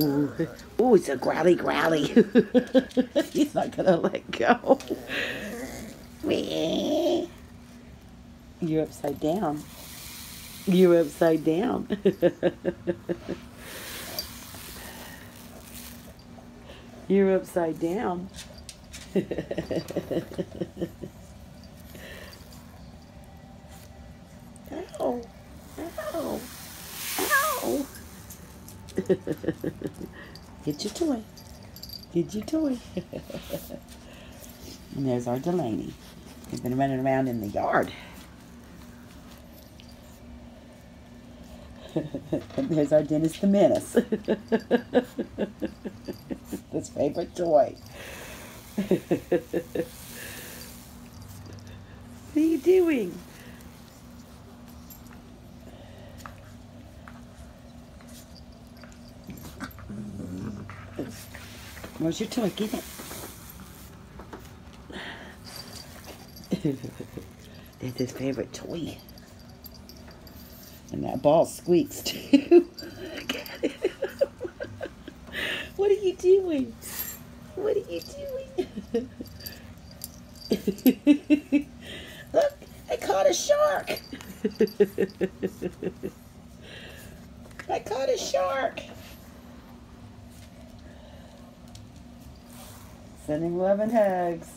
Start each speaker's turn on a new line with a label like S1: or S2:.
S1: Ooh, ooh, it's a growly growly. He's not gonna let go. You're upside down. You're upside down. You're upside down. Get your toy. Get your toy. and there's our Delaney. He's been running around in the yard. and there's our Dennis the Menace. His favorite toy. what are you doing? Where's your toy? Get it. That's his favorite toy. And that ball squeaks too. What are you doing? What are you doing? Look, I caught a shark. I caught a shark. Sending love and hugs.